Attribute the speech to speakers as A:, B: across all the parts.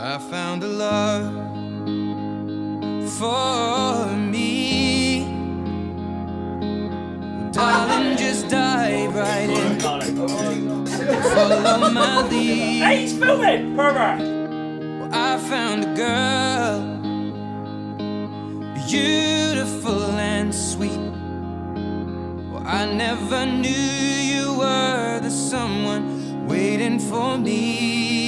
A: I found a love for me. Darling, just dive right in. Follow my lead.
B: Hey, he's filming! Pervert!
A: I found a girl, beautiful and sweet. Well, I never knew you were the someone waiting for me.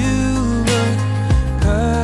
B: you
A: look perfect.